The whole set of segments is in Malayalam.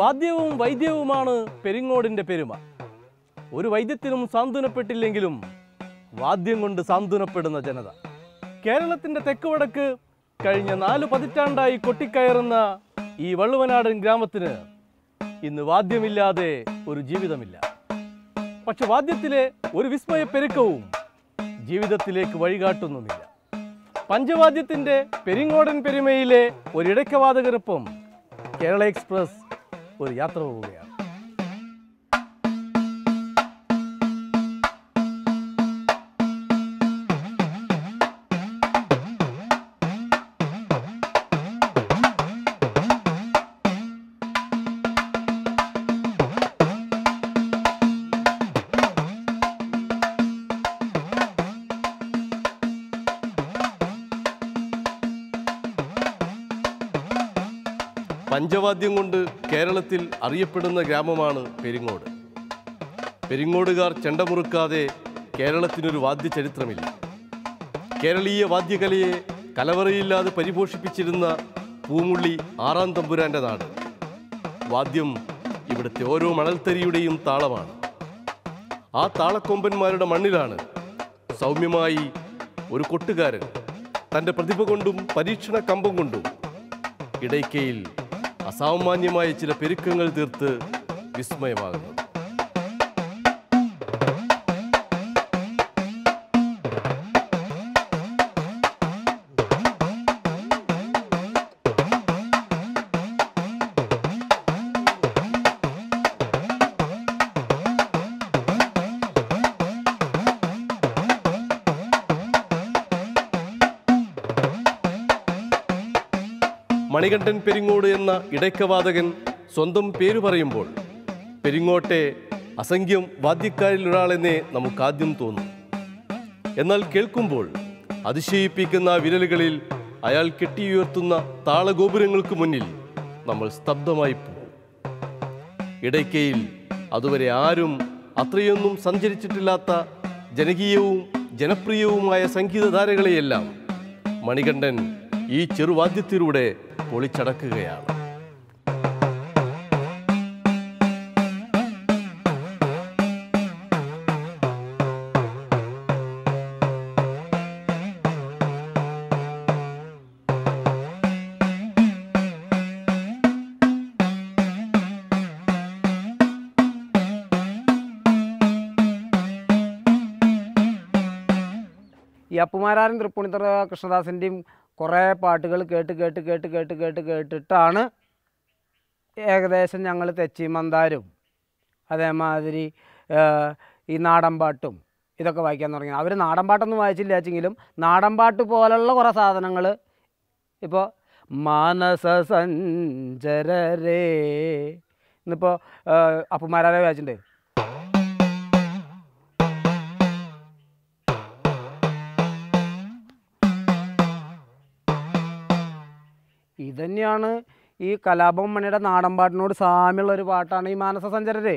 വാദ്യവും വൈദ്യവുമാണ് പെരിങ്ങോടിന്റെ പെരുമ. ഒരു വൈദ്യത്തിനും സാന്ത്വനപ്പെട്ടില്ലെങ്കിലും വാദ്യം കൊണ്ട് സാന്ത്വനപ്പെടുന്ന ജനത. കേരളത്തിന്റെ തെക്ക് വടക്ക് കഴിഞ്ഞ നാല് പതിറ്റാണ്ടായി കൊട്ടിക്കയറുന്ന ഈ വള്ളുവനാടൻ ഗ്രാമത്തിന് ഇന്ന് വാദ്യമില്ലാതെ ഒരു ജീവിതമില്ല. പക്ഷെ വാദ്യത്തിലെ ഒരു വിസ്മയ പെരുക്കവും ജീവിതത്തിലേക്ക് വഴികാട്ടുന്നുമില്ല. പഞ്ചവാദ്യത്തിന്റെ പെരിങ്ങോടൻ പെരുമയിലെ ഒരിടയ്ക്കവാതകരൊപ്പം കേരള എക്സ്പ്രസ് और यात्रा हो गया। പഞ്ചവാദ്യം കൊണ്ട് കേരളത്തിൽ അറിയപ്പെടുന്ന ഗ്രാമമാണ് പെരിങ്ങോട്. പെരിങ്ങോടുകാർ ചെണ്ടമുറുക്കാതെ കേരളത്തിനൊരു വാദ്യ ചരിത്രമില്ല കേരളീയ വാദ്യകലയെ കലവറയില്ലാതെ പരിപോഷിപ്പിച്ചിരുന്ന പൂമുള്ളി ആറാം തമ്പുരാന്റെ നാട്. വാദ്യം ഇവിടുത്തെ ഓരോ മണൽത്തരിയുടെയും താളമാണ്. ആ താളക്കൊമ്പന്മാരുടെ മണ്ണിലാണ് സൗമ്യമായി ഒരു കൊട്ടുകാരൻ തന്റെ പ്രതിഭ കൊണ്ടും പരീക്ഷണ കമ്പം കൊണ്ടും ഇടയ്ക്കയിൽ അസാമാന്യമായ ചില പെരുക്കങ്ങൾ തീർത്ത് വിസ്മയമാകുന്നു. മണികണ്ഠൻ പെരിങ്ങോട് എന്ന ഇടയ്ക്കവാദകൻ സ്വന്തം പേര് പറയുമ്പോൾ പെരിങ്ങോട്ടെ അസംഖ്യം വാദ്യക്കാരിൽ ഒരാളെന്നേ നമുക്കാദ്യം തോന്നും. എന്നാൽ കേൾക്കുമ്പോൾ അതിശയിപ്പിക്കുന്ന വിരലുകളിൽ അയാൾ കെട്ടിയുയർത്തുന്ന താളഗോപുരങ്ങൾക്ക് മുന്നിൽ നമ്മൾ സ്തബ്ധമായി പോകും. ഇടയ്ക്കയിൽ അതുവരെ ആരും അത്രയൊന്നും സഞ്ചരിച്ചിട്ടില്ലാത്ത ജനകീയവും ജനപ്രിയവുമായ സംഗീതധാരകളെയെല്ലാം മണികണ്ഠൻ ഈ ചെറുവാദ്യത്തിലൂടെ പൊളിച്ചടക്കുകയാണ്. ഈ അപ്പുമാരാരൻ തൃപ്പൂണിത്തറ കൃഷ്ണദാസിന്റെയും കുറേ പാട്ടുകൾ കേട്ട് കേട്ട് കേട്ട് കേട്ട് കേട്ട് കേട്ടിട്ടാണ് ഏകദേശം ഞങ്ങൾ തെച്ചി മന്ദാരും അതേമാതിരി ഈ നാടൻ പാട്ടും ഇതൊക്കെ വായിക്കാൻ തുടങ്ങി. അവർ നാടൻ പാട്ടൊന്നും വായിച്ചില്ല വെച്ചെങ്കിലും നാടൻ പാട്ട് പോലുള്ള കുറേ സാധനങ്ങൾ ഇപ്പോൾ മാനസ സഞ്ചരരേ ഇന്നിപ്പോൾ അപ്പുമാരാരെ വായിച്ചിട്ടുണ്ട്. ഇതന്നെയാണ് ഈ കലാപം മണിയുടെ നാടൻ പാട്ടിനോട് സാമ്യമുള്ള ഒരു പാട്ടാണ് ഈ മാനസ സഞ്ചരരേ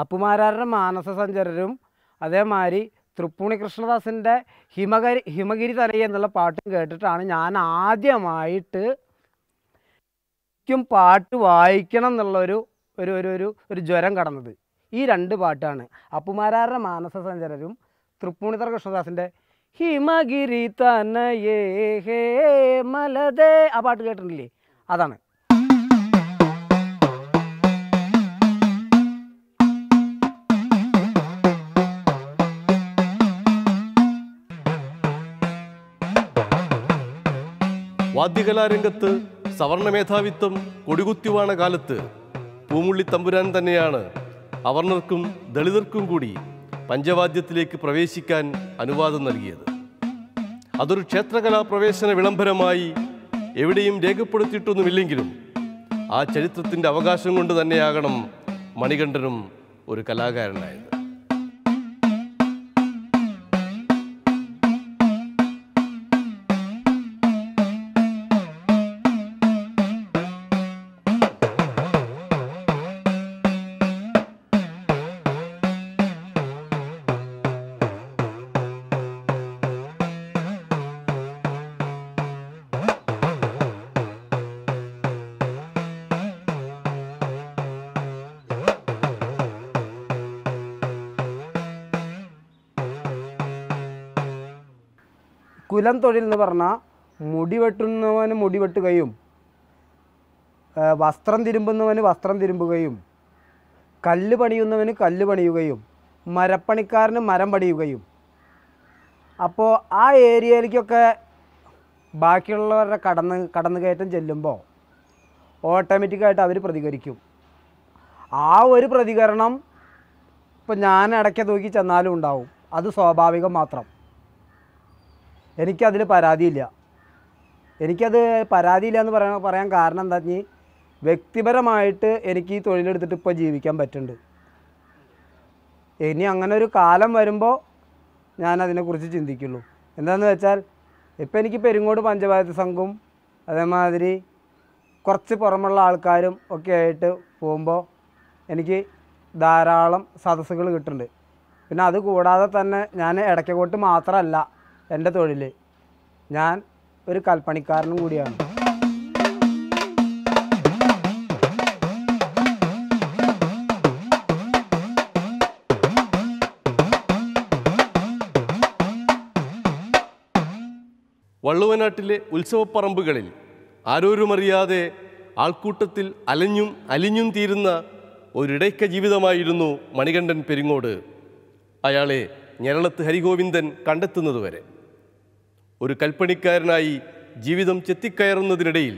അപ്പുമാരാരുടെ മാനസ സഞ്ചാരരും അതേമാതിരി തൃപ്പൂണി കൃഷ്ണദാസിന്റെ ഹിമഗരി ഹിമഗിരി തലയെ എന്നുള്ള പാട്ടും കേട്ടിട്ടാണ് ഞാൻ ആദ്യമായിട്ട് പാട്ട് വായിക്കണം എന്നുള്ളൊരു ഒരു ഒരു ഒരു ഒരു ജ്വരം കടന്നത്. ഈ രണ്ട് പാട്ടാണ്. അപ്പുമാരാരുടെ മാനസ സഞ്ചാരരും തൃപ്പൂണിത്തറ കൃഷ്ണദാസിന്റെ ഹിമഗിരി തനയേ ഹേ മലതേ ആ പാട്ട് കേട്ടിട്ടില്ലേ? അതാണ്. വാദ്യകലാരംഗത്ത് സവർണ മേധാവിത്വം കൊടികുത്തിവാണ കാലത്ത് പൂമുള്ളി തമ്പുരാൻ തന്നെയാണ് അവർണർക്കും ദളിതർക്കും കൂടി പഞ്ചവാദ്യത്തിലേക്ക് പ്രവേശിക്കാൻ അനുവാദം നൽകിയത്. അതൊരു ക്ഷേത്രകലാ പ്രവേശന വിളംബരമായി എവിടെയും രേഖപ്പെടുത്തിയിട്ടൊന്നുമില്ലെങ്കിലും ആ ചരിത്രത്തിന്റെ അവകാശം കൊണ്ട് തന്നെയാകണം മണികണ്ഠനും ഒരു കലാകാരനായത്. കുലം തൊഴിൽ എന്ന് പറഞ്ഞാൽ മുടി വെട്ടുന്നവന് മുടി വെട്ടുകയും വസ്ത്രം തിരുമ്പുന്നവന് വസ്ത്രം തിരുമ്പുകയും കല്ല് പണിയുന്നവന് കല്ല് പണിയുകയും മരപ്പണിക്കാരന് മരം പണിയുകയും അപ്പോൾ ആ ഏരിയയിലേക്കൊക്കെ ബാക്കിയുള്ളവരുടെ കടന്ന് കടന്നുകയറ്റം ചെല്ലുമ്പോൾ ഓട്ടോമാറ്റിക്കായിട്ട് അവർ പ്രതികരിക്കും. ആ ഒരു പ്രതികരണം ഇപ്പം ഞാൻ ഇടയ്ക്ക് തൂക്കി ചെന്നാലും ഉണ്ടാവും. അത് സ്വാഭാവികം മാത്രം. എനിക്കതിൽ പരാതിയില്ല. എനിക്കത് പരാതിയില്ല എന്ന് പറയാൻ പറയാൻ കാരണം എന്താ വെച്ചാൽ വ്യക്തിപരമായിട്ട് എനിക്ക് ഈ തൊഴിലെടുത്തിട്ട് ഇപ്പോൾ ജീവിക്കാൻ പറ്റുന്നുണ്ട്. ഇനി അങ്ങനെ ഒരു കാലം വരുമ്പോൾ ഞാൻ അതിനെക്കുറിച്ച് ചിന്തിക്കുള്ളൂ. എന്താണെന്ന് വെച്ചാൽ ഇപ്പം എനിക്ക് പെരുങ്ങോട് പഞ്ചായത്ത് സംഘവും അതേമാതിരി കുറച്ച് പുറമുള്ള ആൾക്കാരും ഒക്കെ ആയിട്ട് പോകുമ്പോൾ എനിക്ക് ധാരാളം സദസ്സുകൾ കിട്ടുന്നുണ്ട്. പിന്നെ അത് കൂടാതെ തന്നെ ഞാൻ ഇടയ്ക്കോട്ട് മാത്രമല്ല എന്റെ തൊഴിൽ ഞാൻ ഒരു കൽപ്പണിക്കാരനും കൂടിയാണ്. വള്ളുവനാട്ടിലെ ഉത്സവപ്പറമ്പുകളിൽ ആരോരുമറിയാതെ ആൾക്കൂട്ടത്തിൽ അലഞ്ഞും അലിഞ്ഞും തീരുന്ന ഒരിടയ്ക്ക ജീവിതമായിരുന്നു മണികണ്ഠൻ പെരിങ്ങോട്. അയാളെ ഞരളത്ത് ഹരിഗോവിന്ദൻ കണ്ടെത്തുന്നതുവരെ. ഒരു കൽപ്പണിക്കാരനായി ജീവിതം ചെത്തിക്കയറുന്നതിനിടയിൽ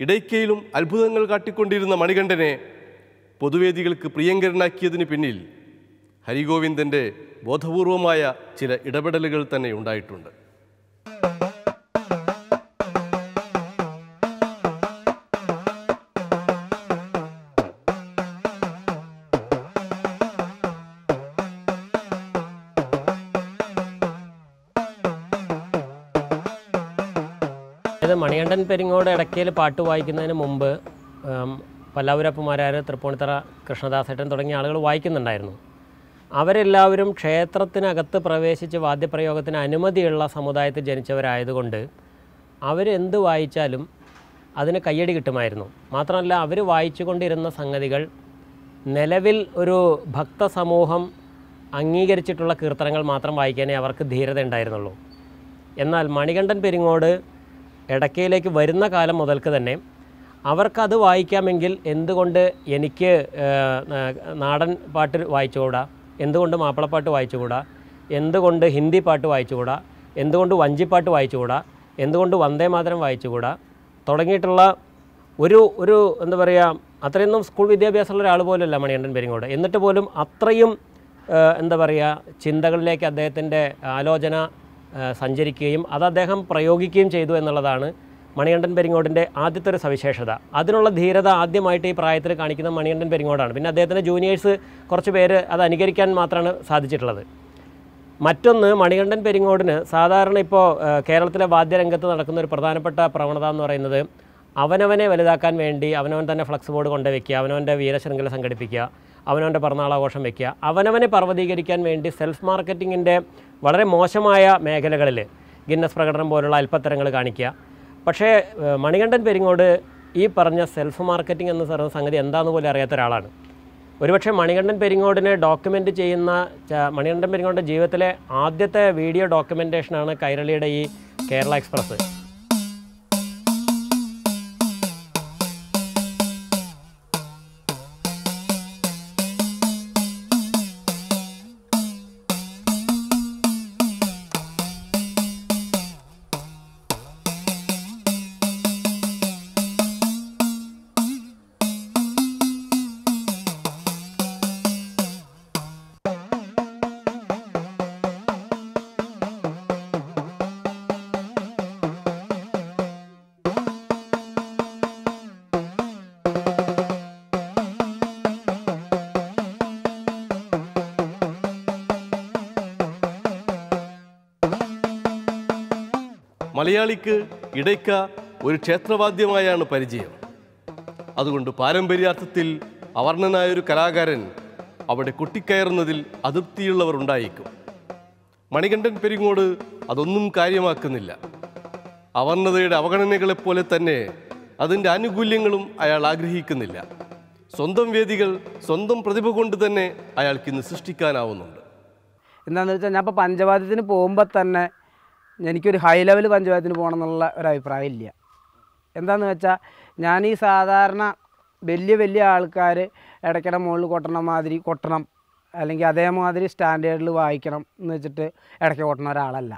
ഇടയ്ക്കയിലും അത്ഭുതങ്ങൾ കാട്ടിക്കൊണ്ടിരുന്ന മണികണ്ഠനെ പൊതുവേദികൾക്ക് പ്രിയങ്കരനാക്കിയതിന് പിന്നിൽ ഹരിഗോവിന്ദന്റെ ബോധപൂർവമായ ചില ഇടപെടലുകൾ തന്നെ ഉണ്ടായിട്ടുണ്ട്. ഇത് മണികണ്ഠൻ പെരിങ്ങോട് ഇടയ്ക്കയിൽ പാട്ട് വായിക്കുന്നതിന് മുമ്പ് ഉം, തൃപ്പൂണിത്തറ കൃഷ്ണദാസേട്ടൻ തുടങ്ങിയ ആളുകൾ വായിക്കുന്നുണ്ടായിരുന്നു. അവരെല്ലാവരും ക്ഷേത്രത്തിനകത്ത് പ്രവേശിച്ച് വാദ്യപ്രയോഗത്തിന് അനുമതിയുള്ള സമുദായത്തിൽ ജനിച്ചവരായതുകൊണ്ട് അവരെന്ത് വായിച്ചാലും അതിന് കയ്യടി കിട്ടുമായിരുന്നു. മാത്രമല്ല അവർ വായിച്ചുകൊണ്ടിരുന്ന സംഗതികൾ നിലവിൽ ഒരു ഭക്തസമൂഹം അംഗീകരിച്ചിട്ടുള്ള കീർത്തനങ്ങൾ മാത്രം വായിക്കാനേ അവർക്ക് ധീരത ഉണ്ടായിരുന്നുള്ളൂ എന്നാൽ മണികണ്ഠൻ പെരിങ്ങോട് ഇടയ്ക്കയിലേക്ക് വരുന്ന കാലം മുതൽക്ക് തന്നെ അവർക്കത് വായിക്കാമെങ്കിൽ എന്തുകൊണ്ട് എനിക്ക് നാടൻ പാട്ട് വായിച്ചുകൂടാ? എന്തുകൊണ്ട് മാപ്പിളപ്പാട്ട് വായിച്ചുകൂടാ? എന്തുകൊണ്ട് ഹിന്ദി പാട്ട് വായിച്ചുകൂടാ? എന്തുകൊണ്ട് വഞ്ചിപ്പാട്ട് വായിച്ചുകൂടാ? എന്തുകൊണ്ട് വന്ദേ മാതരം വായിച്ചുകൂടാ? തുടങ്ങിയിട്ടുള്ള ഒരു ഒരു എന്താ പറയുക അത്രയൊന്നും സ്കൂൾ വിദ്യാഭ്യാസമുള്ള ഒരാൾ പോലല്ല മണികണ്ഠൻ പെരിങ്ങോട്. എന്നിട്ട് പോലും അത്രയും എന്താ പറയുക ചിന്തകളിലേക്ക് അദ്ദേഹത്തിന്റെ ആലോചന സഞ്ചരിക്കുകയും അത് അദ്ദേഹം പ്രയോഗിക്കുകയും ചെയ്തു എന്നുള്ളതാണ് മണികണ്ഠൻ പെരിങ്ങോടിന്റെ ആദ്യത്തെ ഒരു സവിശേഷത. അതിനുള്ള ധീരത ആദ്യമായിട്ട് ഈ പ്രായത്തിൽ കാണിക്കുന്ന മണികണ്ഠൻ പെരിങ്ങോടാണ്. പിന്നെ അദ്ദേഹത്തിന്റെ ജൂനിയേഴ്സ് കുറച്ച് പേര് അത് അനുകരിക്കാൻ മാത്രമാണ് സാധിച്ചിട്ടുള്ളത്. മറ്റൊന്ന് മണികണ്ഠൻ പെരിങ്ങോടിന് സാധാരണ ഇപ്പോൾ കേരളത്തിലെ വാദ്യരംഗത്ത് നടക്കുന്ന ഒരു പ്രധാനപ്പെട്ട പ്രവണത എന്ന് പറയുന്നത് അവനവനെ വലുതാക്കാൻ വേണ്ടി അവനവൻ തന്നെ ഫ്ലക്സ് ബോർഡ് കൊണ്ടുവയ്ക്കുക അവനവന്റെ വീരശൃംഖല സംഘടിപ്പിക്കുക അവനവന്റെ പിറന്നാളാഘോഷം വയ്ക്കുക. അവനവനെ പർവതീകരിക്കാൻ വേണ്ടി സെൽഫ് മാർക്കറ്റിങ്ങിന്റെ വളരെ മോശമായ മേഖലകളിൽ ഗിന്നസ് പ്രകടനം പോലുള്ള അല്പത്തരങ്ങൾ കാണിക്കുക. പക്ഷേ മണികണ്ഠൻ പെരിങ്ങോട് ഈ പറഞ്ഞ സെൽഫ് മാർക്കറ്റിംഗ് എന്ന് പറയുന്ന സംഗതി എന്താണെന്ന് പോലും അറിയാത്ത ഒരാളാണ്. ഒരുപക്ഷെ മണികണ്ഠൻ പെരിങ്ങോടിനെ ഡോക്യുമെന്റ് ചെയ്യുന്ന മണികണ്ഠൻ പെരിങ്ങോടിന്റെ ജീവിതത്തിലെ ആദ്യത്തെ വീഡിയോ ഡോക്യുമെന്റേഷനാണ് കൈരളിയുടെ ഈ കേരള എക്സ്പ്രസ് മലയാളിക്ക് ഇടയ്ക്ക ഒരു ക്ഷേത്രവാദ്യമായാണ് പരിചയം. അതുകൊണ്ട് പാരമ്പര്യാർത്ഥത്തിൽ അവർണനായൊരു കലാകാരൻ അവിടെ കുട്ടിക്കയറുന്നതിൽ അതൃപ്തിയുള്ളവർ ഉണ്ടായേക്കും. മണികണ്ഠൻ പെരിങ്ങോട് അതൊന്നും കാര്യമാക്കുന്നില്ല. അവർണതയുടെ അവഗണനകളെപ്പോലെ തന്നെ അതിന്റെ ആനുകൂല്യങ്ങളും അയാൾ ആഗ്രഹിക്കുന്നില്ല. സ്വന്തം വേദികൾ സ്വന്തം പ്രതിഭ കൊണ്ട് തന്നെ അയാൾക്ക് ഇന്ന് സൃഷ്ടിക്കാനാവുന്നുണ്ട്. എന്താണെന്ന് വെച്ചാൽ ഞാൻ ഇപ്പോൾ പഞ്ചവാദ്യത്തിന് പോകുമ്പോൾ തന്നെ എനിക്കൊരു ഹൈ ലെവൽ പഞ്ചായത്തിന് പോകണം എന്നുള്ള ഒരു അഭിപ്രായം ഇല്ല. എന്താണെന്ന് വെച്ചാൽ ഞാൻ ഈ സാധാരണ വലിയ വലിയ ആൾക്കാർ ഇടയ്ക്കിടെ മുകളിൽ കൊട്ടണ മാതിരി കൊട്ടണം. അല്ലെങ്കിൽ അതേമാതിരി സ്റ്റാൻഡേർഡിൽ വായിക്കണം എന്ന് വെച്ചിട്ട് ഇടയ്ക്ക് കൊട്ടണ ഒരാളല്ല.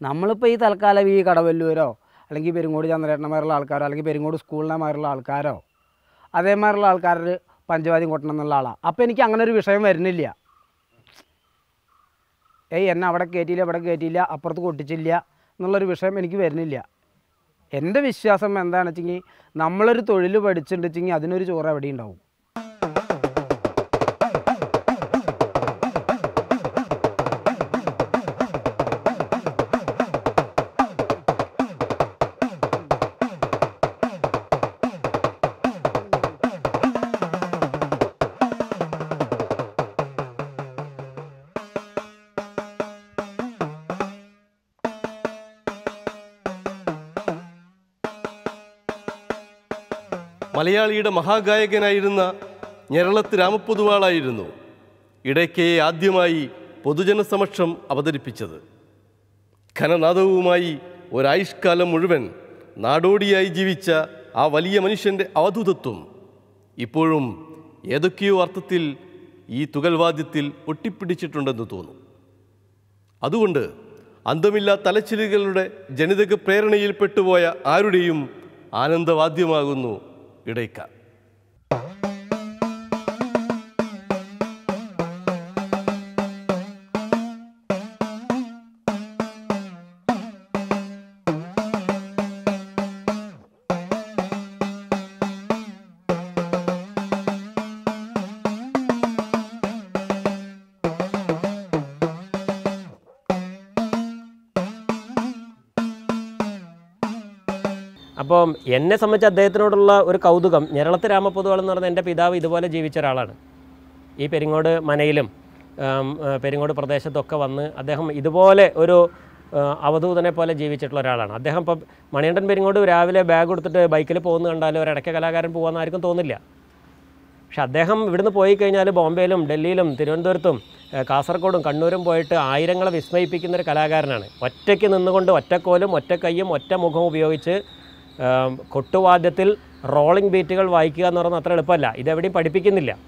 നമ്മളിപ്പോൾ ഈ തൽക്കാലം ഈ കടവല്ലൂരോ അല്ലെങ്കിൽ പെരുങ്ങോട് ചന്ദ്രേട്ടന്മാരുള്ള ആൾക്കാരോ അല്ലെങ്കിൽ പെരുങ്ങോട് സ്കൂളിനെമാരുള്ള ആൾക്കാരോ അതേമാരുള്ള ആൾക്കാർ പഞ്ചവാദ്യം കൊട്ടണം എന്നുള്ള ആളാണ് അപ്പോൾ എനിക്ക് അങ്ങനെ ഒരു വിഷയം വരുന്നില്ല. ഏയ് എന്നെ അവിടെ കയറ്റിയില്ല ഇവിടെ കയറ്റിയില്ല അപ്പുറത്ത് കൊട്ടിച്ചില്ല എന്നുള്ളൊരു വിഷയം എനിക്ക് വരുന്നില്ല. എന്റെ വിശ്വാസം എന്താണെന്ന് വെച്ചെങ്കിൽ നമ്മളൊരു തൊഴിൽ പഠിച്ചിട്ടുണ്ടെങ്കിൽ അതിനൊരു ചോറ് എവിടെ ഉണ്ടാവും. മലയാളിയുടെ മഹാഗായകനായിരുന്ന ഞെരളത്ത് രാമപ്പൊതുവാളായിരുന്നു ഇടയ്ക്കയെ ആദ്യമായി പൊതുജനസമക്ഷം അവതരിപ്പിച്ചത്. ഖനനാദവുമായി ഒരായുഷ്കാലം മുഴുവൻ നാടോടിയായി ജീവിച്ച ആ വലിയ മനുഷ്യന്റെ അവധൂതത്വം ഇപ്പോഴും ഏതൊക്കെയോ അർത്ഥത്തിൽ ഈ തുകൽവാദ്യത്തിൽ ഒട്ടിപ്പിടിച്ചിട്ടുണ്ടെന്ന് തോന്നും. അതുകൊണ്ട് അന്തമില്ലാ തലച്ചിലുകളുടെ ജനിതക പ്രേരണയിൽ പെട്ടുപോയ ആരുടെയും ആനന്ദവാദ്യമാകുന്നു ഇടയ്ക്ക അപ്പോൾ എന്നെ സംബന്ധിച്ച് അദ്ദേഹത്തിനോടുള്ള ഒരു കൗതുകം ഞെരളത്ത് രാമപൊതുവാൾ എന്ന് പറയുന്ന എന്റെ പിതാവ് ഇതുപോലെ ജീവിച്ച ഒരാളാണ്. ഈ പെരിങ്ങോട് മനയിലും പെരിങ്ങോട് പ്രദേശത്തൊക്കെ വന്ന് അദ്ദേഹം ഇതുപോലെ ഒരു അവധൂതനെ പോലെ ജീവിച്ചിട്ടുള്ള ഒരാളാണ്. അദ്ദേഹം ഇപ്പം മണികണ്ഠൻ പെരിങ്ങോട് രാവിലെ ബാഗ് കൊടുത്തിട്ട് ബൈക്കിൽ പോകുന്ന കണ്ടാലും ഒരു ഇടയ്ക്ക് കലാകാരൻ പോകുമെന്ന് തോന്നില്ല. പക്ഷെ അദ്ദേഹം ഇവിടുന്ന് പോയി കഴിഞ്ഞാൽ ബോംബെയിലും ഡൽഹിയിലും തിരുവനന്തപുരത്തും കാസർഗോഡും കണ്ണൂരും പോയിട്ട് ആയിരങ്ങളെ വിസ്മയിപ്പിക്കുന്ന ഒരു കലാകാരനാണ്. ഒറ്റയ്ക്ക് നിന്നുകൊണ്ട് ഒറ്റക്കോലും ഒറ്റക്കൈയും ഒറ്റ മുഖവും ഉപയോഗിച്ച് കൊട്ടുവാദ്യത്തിൽ റോളിംഗ് ബീറ്റുകൾ വായിക്കുക എന്ന് പറയുന്നത് അത്ര എളുപ്പമല്ല. ഇതെവിടെയും പഠിപ്പിക്കുന്നില്ല.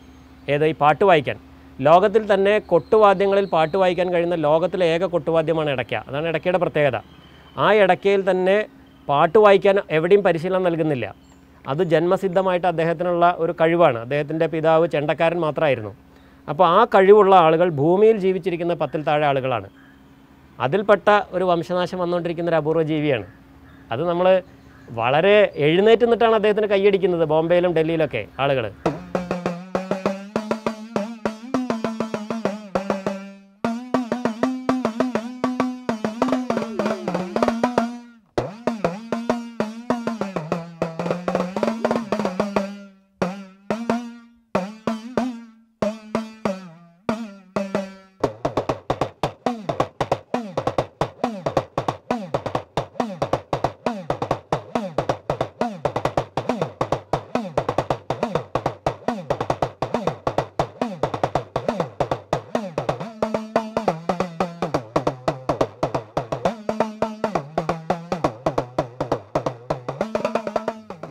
ഏത് ഈ പാട്ട് വായിക്കാൻ? ലോകത്തിൽ തന്നെ കൊട്ടുവാദ്യങ്ങളിൽ പാട്ട് വായിക്കാൻ കഴിയുന്ന ലോകത്തിലെ ഏക കൊട്ടുവാദ്യമാണ് ഇടയ്ക്ക. അതാണ് ഇടയ്ക്കയുടെ പ്രത്യേകത. ആ ഇടയ്ക്കയിൽ തന്നെ പാട്ട് വായിക്കാൻ എവിടെയും പരിശീലനം നൽകുന്നില്ല. അത് ജന്മസിദ്ധമായിട്ട് അദ്ദേഹത്തിനുള്ള ഒരു കഴിവാണ്. അദ്ദേഹത്തിന്റെ പിതാവ് ചെണ്ടക്കാരൻ മാത്രമായിരുന്നു. അപ്പോൾ ആ കഴിവുള്ള ആളുകൾ ഭൂമിയിൽ ജീവിച്ചിരിക്കുന്ന പത്തിൽ താഴെ ആളുകളാണ്. അതിൽപ്പെട്ട ഒരു വംശനാശം വന്നുകൊണ്ടിരിക്കുന്ന ഒരു അപൂർവ ജീവിയാണ്. അത് നമ്മൾ വളരെ എഴുന്നേറ്റ് നിന്നിട്ടാണ് അദ്ദേഹത്തിന് കൈയടിക്കുന്നത് ബോംബെയിലും ഡൽഹിയിലൊക്കെ ആളുകൾ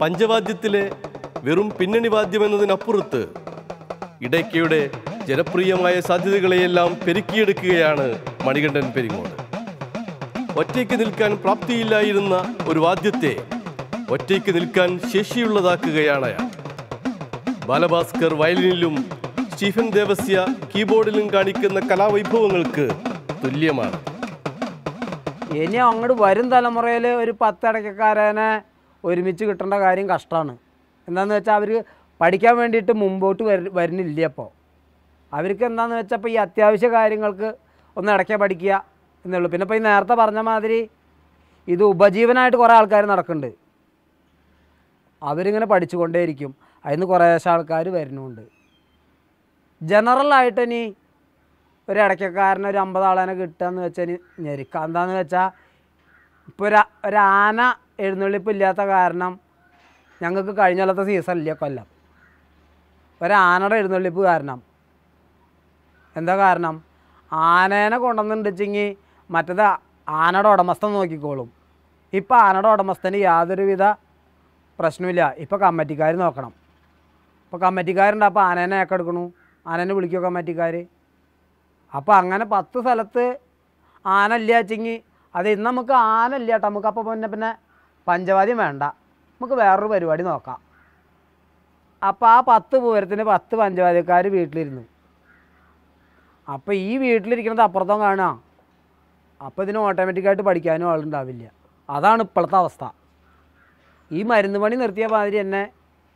പഞ്ചവാദ്യത്തിലെ വെറും പിന്നണി വാദ്യം എന്നതിനപ്പുറത്ത് ഇടയ്ക്കയുടെ ജനപ്രിയമായ സാധ്യതകളെയെല്ലാം പെരുക്കിയെടുക്കുകയാണ് മണികണ്ഠൻ പെരിങ്ങോട്. ഒറ്റയ്ക്ക് നിൽക്കാൻ പ്രാപ്തിയില്ലായിരുന്ന ഒരു വാദ്യത്തെ ഒറ്റയ്ക്ക് നിൽക്കാൻ ശേഷിയുള്ളതാക്കുകയാണ് അയാൾ. ബാലഭാസ്കർ വയലിനിലും സ്റ്റീഫൻ ദേവസ്യ കീബോർഡിലും കാണിക്കുന്ന കലാവൈഭവങ്ങൾക്ക് തുല്യമാണ്. ഇനി അങ്ങോട്ട് വരും തലമുറയിൽ ഒരു പത്തടക്കക്കാരനെ ഒരുമിച്ച് കിട്ടേണ്ട കാര്യം കഷ്ടമാണ്. എന്താണെന്ന് വെച്ചാൽ അവർ പഠിക്കാൻ വേണ്ടിയിട്ട് മുമ്പോട്ട് വര വരുന്നില്ല അപ്പോൾ അവർക്ക് എന്താണെന്ന് വെച്ചാൽ ഇപ്പോൾ ഈ അത്യാവശ്യ കാര്യങ്ങൾക്ക് ഒന്ന് ഇടയ്ക്ക് പഠിക്കുക എന്നുള്ളൂ പിന്നെ ഇപ്പോൾ ഈ നേരത്തെ പറഞ്ഞ മാതിരി ഇത് ഉപജീവനമായിട്ട് കുറേ ആൾക്കാർ നടക്കുന്നുണ്ട്. അവരിങ്ങനെ പഠിച്ചുകൊണ്ടേയിരിക്കും. അതിന് കുറേശ്ശെ ആൾക്കാർ വരുന്നുണ്ട്. ജനറലായിട്ട് ഇനി ഒരു ഇടയ്ക്കക്കാരന് ഒരു അമ്പത് കിട്ടുക എന്ന് വെച്ചാൽ ഇനി എന്താണെന്ന് വെച്ചാൽ ഇപ്പോൾ ഒരു ഒരു ആന എഴുന്നള്ളിപ്പ് ഇല്ലാത്ത കാരണം ഞങ്ങൾക്ക് കഴിഞ്ഞ കൊല്ലത്തെ സീസൺ ഇല്ല കൊല്ലം. ഒരാനയുടെ എഴുന്നള്ളിപ്പ് കാരണം. എന്താ കാരണം? ആനേനെ കൊണ്ടുവന്നിട്ടുണ്ടെങ്കിൽ മറ്റത് ആനയുടെ ഉടമസ്ഥൻ നോക്കിക്കോളും. ഇപ്പം ആനയുടെ ഉടമസ്ഥന് യാതൊരുവിധ പ്രശ്നമില്ല ഇപ്പോൾ കമ്മിറ്റിക്കാർ നോക്കണം. ഇപ്പോൾ കമ്മിറ്റിക്കാരുണ്ട്. അപ്പോൾ ആനേനെ ഏക്കെടുക്കണു ആനേനെ വിളിക്കുക കമ്മിറ്റിക്കാർ അപ്പോൾ അങ്ങനെ പത്ത് സ്ഥലത്ത് ആന ഇല്ല വെച്ചെങ്കിൽ അത് ഇന്ന് നമുക്ക് ആന ഇല്ല കേട്ടോ നമുക്ക് അപ്പോൾ പിന്നെ പിന്നെ പഞ്ചവാദ്യം വേണ്ട. നമുക്ക് വേറൊരു പരിപാടി നോക്കാം. അപ്പോൾ ആ പത്ത് പൂരത്തിന് പത്ത് പഞ്ചവാദ്യക്കാർ വീട്ടിലിരുന്നു. അപ്പോൾ ഈ വീട്ടിലിരിക്കുന്നത് അപ്പുറത്തും കാണാം അപ്പോൾ ഇതിന് ഓട്ടോമാറ്റിക്കായിട്ട് പഠിക്കാനും ആളുണ്ടാവില്ല. അതാണ് ഇപ്പോഴത്തെ അവസ്ഥ. ഈ മരുന്ന് പണി നിർത്തിയ മാതിരി തന്നെ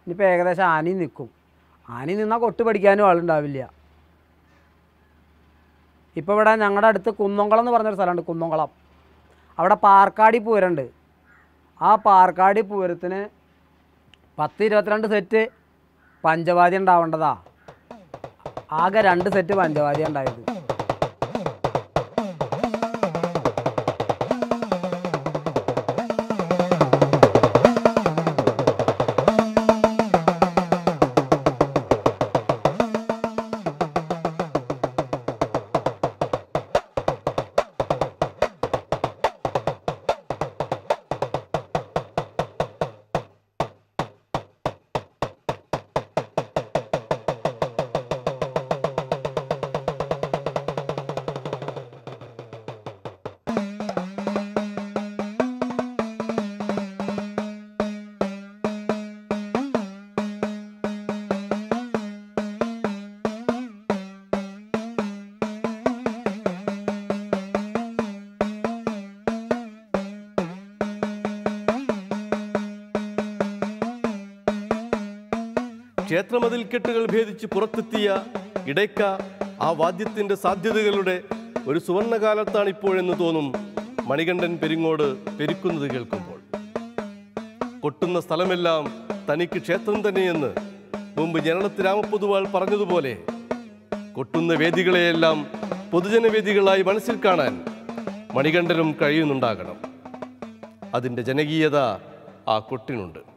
ഇനിയിപ്പോൾ ഏകദേശം ആനയും നിൽക്കും ആനി നിന്നാൽ കൊട്ട് പഠിക്കാനും ആളുണ്ടാവില്ല. ഇപ്പോൾ ഇവിടെ ഞങ്ങളുടെ അടുത്ത് കുന്നംകുളം എന്ന് പറഞ്ഞൊരു സ്ഥലമുണ്ട് കുന്നംകുളം. അവിടെ പാർക്കാടി പൂരമുണ്ട്. ആ പാർക്കാടി പൂരത്തിന് പത്ത് ഇരുപത്തിരണ്ട് സെറ്റ് പഞ്ചവാദി ഉണ്ടാവേണ്ടതാ. ആകെ രണ്ട് സെറ്റ് പഞ്ചവാദി ഉണ്ടായത്. ക്ഷേത്രമതിൽക്കെട്ടുകൾ ഭേദിച്ച് പുറത്തെത്തിയ ഇടയ്ക്ക ആ വാദ്യത്തിന്റെ സാധ്യതകളുടെ ഒരു സുവർണകാലത്താണ് ഇപ്പോഴെന്ന് തോന്നും മണികണ്ഠൻ പെരിങ്ങോട് പെരുക്കുന്നത് കേൾക്കുമ്പോൾ. കൊട്ടുന്ന സ്ഥലമെല്ലാം തനിക്ക് ക്ഷേത്രം തന്നെയെന്ന് മുമ്പ് ജനളത്ത് രാമപൊതുവാൾ പറഞ്ഞതുപോലെ കൊട്ടുന്ന വേദികളെയെല്ലാം പൊതുജനവേദികളായി മനസ്സിൽ കാണാൻ മണികണ്ഠനും കഴിയുന്നുണ്ടാകണം. അതിന്റെ ജനകീയത ആ കൊട്ടിനുണ്ട്.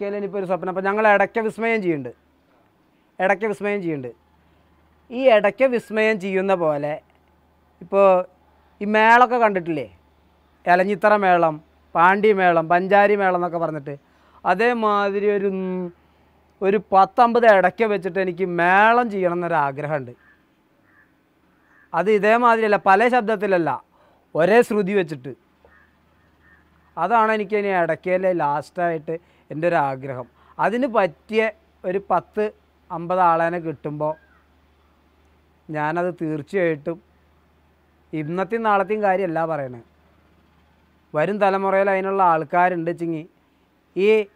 ഇടയ്ക്കയിൽ ഇനിയിപ്പോൾ ഒരു സ്വപ്നം. അപ്പോൾ ഞങ്ങൾ ഇടയ്ക്ക വിസ്മയം ചെയ്യുന്നുണ്ട്. ഇടയ്ക്ക വിസ്മയം ചെയ്യുന്നുണ്ട്. ഈ ഇടയ്ക്ക വിസ്മയം ചെയ്യുന്ന പോലെ ഇപ്പോൾ ഈ മേളമൊക്കെ കണ്ടിട്ടില്ലേ? എലഞ്ഞിത്തറ മേളം പാണ്ടി മേളം പഞ്ചാരി മേളം എന്നൊക്കെ പറഞ്ഞിട്ട്. അതേമാതിരി ഒരു ഒരു പത്തമ്പത് ഇടയ്ക്ക വെച്ചിട്ട് എനിക്ക് മേളം ചെയ്യണം എന്നൊരാഗ്രഹമുണ്ട് അത് ഇതേമാതിരിയല്ല പല ശബ്ദത്തിലല്ല ഒരേ ശ്രുതി വെച്ചിട്ട്. അതാണ് എനിക്ക് ഇനി ഇടയ്ക്കയിലെ ലാസ്റ്റായിട്ട് എന്റെ ഒരു ആഗ്രഹം അതിന് പറ്റിയ ഒരു പത്ത് അമ്പത് ആളേനെ കിട്ടുമ്പോൾ ഞാനത് തീർച്ചയായിട്ടും ഇന്നത്തെയും നാളത്തെയും കാര്യമല്ല പറയണേ. വരും തലമുറയിൽ അതിനുള്ള ആൾക്കാരുണ്ട് ചിങ്ങി. ഈ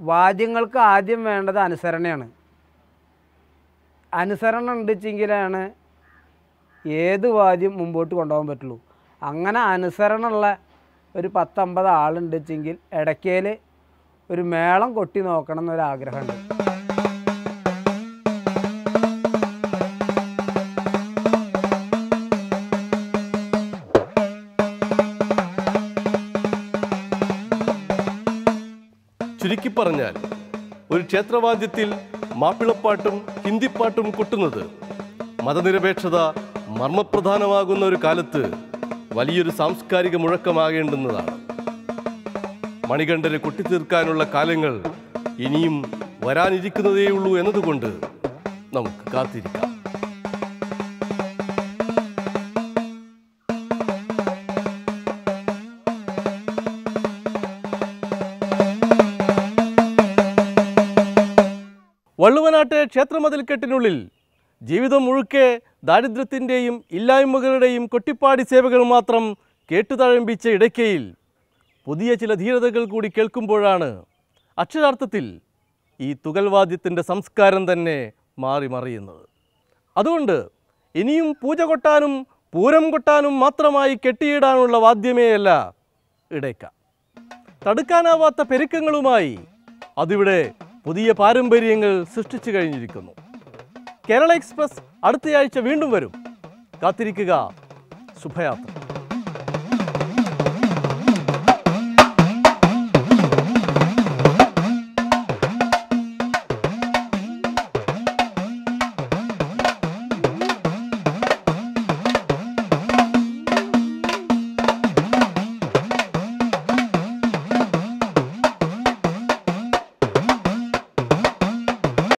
വാദ്യങ്ങൾക്ക് ആദ്യം വേണ്ടത് അനുസരണയാണ്. അനുസരണം ഉണ്ടെച്ചെങ്കിലാണ് ഏത് വാദ്യം മുമ്പോട്ട് കൊണ്ടുപോകാൻ പറ്റുള്ളൂ. അങ്ങനെ അനുസരണമുള്ള ഒരു പത്തമ്പത് ആളുണ്ടെച്ചെങ്കിൽ ഇടയ്ക്കയിൽ ഒരു മേളം കൊട്ടി നോക്കണം എന്നൊരാഗ്രഹമുണ്ട് ചുരുക്കി പറഞ്ഞാൽ ഒരു ക്ഷേത്രവാദ്യത്തിൽ മാപ്പിളപ്പാട്ടും ഹിന്ദിപ്പാട്ടും കൊട്ടുന്നത് മതനിരപേക്ഷത മർമ്മപ്രധാനമാകുന്ന ഒരു കാലത്ത് വലിയൊരു സാംസ്കാരിക മുഴക്കമാകേണ്ടുന്നതാണ്. മണികണ്ഠന് കൊട്ടിത്തീർക്കാനുള്ള കാലങ്ങൾ ഇനിയും വരാനിരിക്കുന്നതേയുള്ളൂ എന്നതുകൊണ്ട് നമുക്ക് കാത്തിരിക്കാം. വള്ളുവനാട്ടെ ക്ഷേത്രമതിൽക്കെട്ടിനുള്ളിൽ ജീവിതം മുഴുക്കെ ദാരിദ്ര്യത്തിന്റെയും ഇല്ലായ്മകളുടെയും കൊട്ടിപ്പാടി സേവകൾ മാത്രം കേട്ടുതഴമ്പിച്ച ഇടയ്ക്കയിൽ പുതിയ ചില ധീരതകൾ കൂടി കേൾക്കുമ്പോഴാണ് അക്ഷരാർത്ഥത്തിൽ ഈ തുകൽവാദ്യത്തിന്റെ സംസ്കാരം തന്നെ മാറി മറിയുന്നത്. അതുകൊണ്ട് ഇനിയും പൂജ കൊട്ടാനും പൂരം കൊട്ടാനും മാത്രമായി കെട്ടിയിടാനുള്ള വാദ്യമേയല്ല ഇടയ്ക്ക. തടുക്കാനാവാത്ത പെരുക്കങ്ങളുമായി അതിവിടെ പുതിയ പാരമ്പര്യങ്ങൾ സൃഷ്ടിച്ചു കഴിഞ്ഞിരിക്കുന്നു. കേരള എക്സ്പ്രസ് അടുത്തയാഴ്ച വീണ്ടും വരും. കാത്തിരിക്കുക. ശുഭയാത്ര.